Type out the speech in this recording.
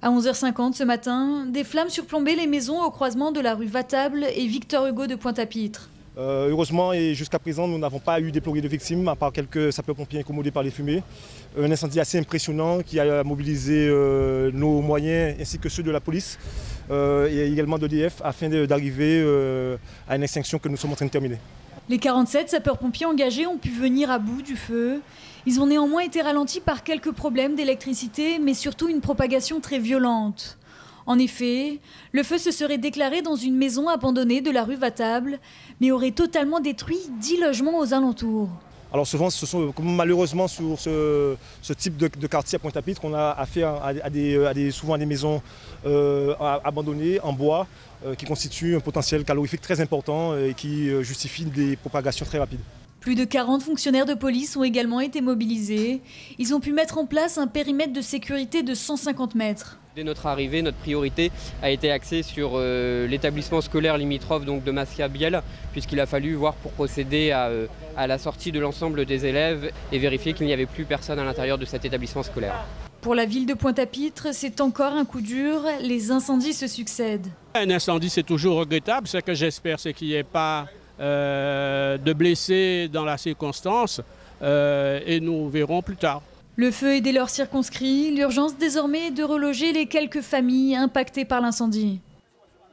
À 11h50 ce matin, des flammes surplombaient les maisons au croisement de la rue Vatable et Victor Hugo de Pointe-à-Pitre. Euh, heureusement et jusqu'à présent, nous n'avons pas eu déploré de victimes, à part quelques sapeurs-pompiers incommodés par les fumées. Un incendie assez impressionnant qui a mobilisé euh, nos moyens ainsi que ceux de la police euh, et également d'EDF afin d'arriver à une extinction que nous sommes en train de terminer. Les 47 sapeurs-pompiers engagés ont pu venir à bout du feu. Ils ont néanmoins été ralentis par quelques problèmes d'électricité, mais surtout une propagation très violente. En effet, le feu se serait déclaré dans une maison abandonnée de la rue Vatable, mais aurait totalement détruit 10 logements aux alentours. Alors souvent, ce sont malheureusement sur ce, type de, quartier à Pointe-à-Pitre qu'on a affaire à, des, souvent à des maisons euh, abandonnées en bois euh, qui constituent un potentiel calorifique très important et qui euh, justifient des propagations très rapides. Plus de 40 fonctionnaires de police ont également été mobilisés. Ils ont pu mettre en place un périmètre de sécurité de 150 mètres. Dès notre arrivée, notre priorité a été axée sur euh, l'établissement scolaire limitrophe donc de Massia-Biel, puisqu'il a fallu voir pour procéder euh, à, la sortie de l'ensemble des élèves et vérifier qu'il n'y avait plus personne à l'intérieur de cet établissement scolaire. Pour la ville de Pointe-à-Pitre, c'est encore un coup dur. Les incendies se succèdent. Un incendie, c'est toujours regrettable. Ce que j'espère, c'est qu'il n'y ait pas euh, de blessés dans la circonstance euh, et nous verrons plus tard. Le feu est dès lors circonscrit. L'urgence désormais est de reloger les quelques familles impactées par l'incendie.